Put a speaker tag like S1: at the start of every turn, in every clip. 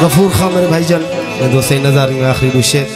S1: गफूर खां मेरे भाईजान। दोस्त नज़ार में आखिरी शेर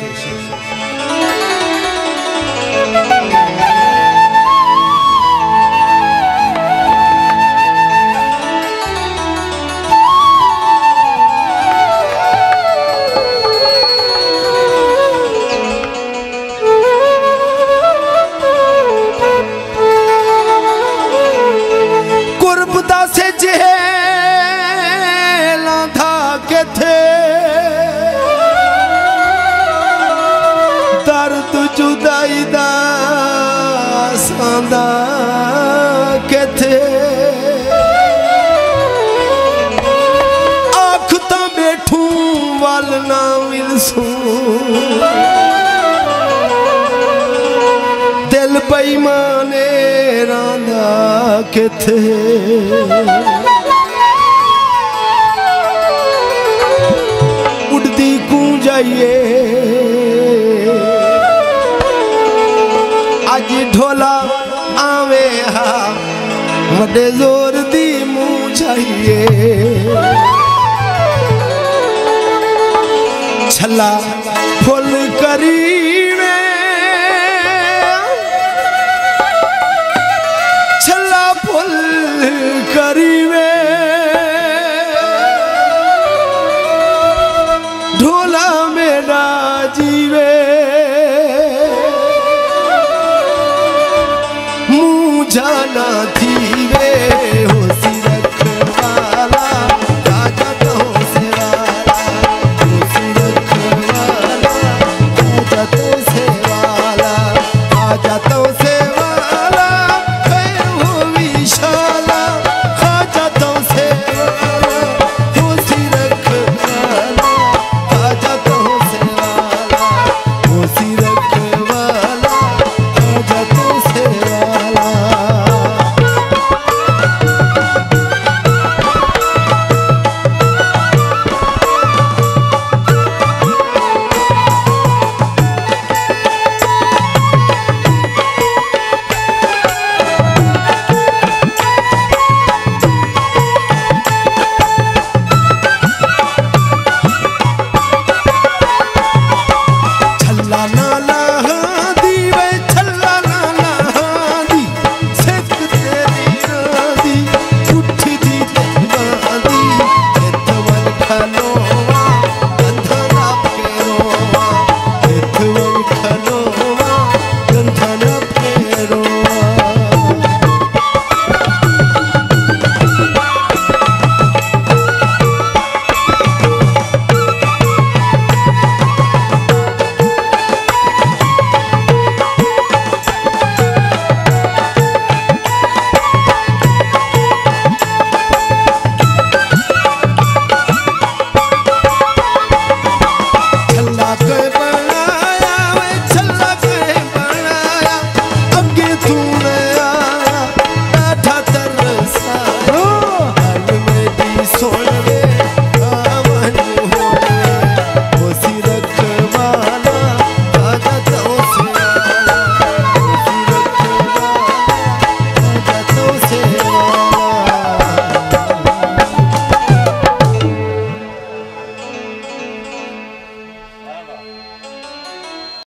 S1: आँसू दिल बेईमाने रांदा किथे उड़दी कू जाइए? अज ढोला आवे हा वडे ज़ोर छला फुल करी छला फुल करी ढोला मेरा जीवे। मुँह जाना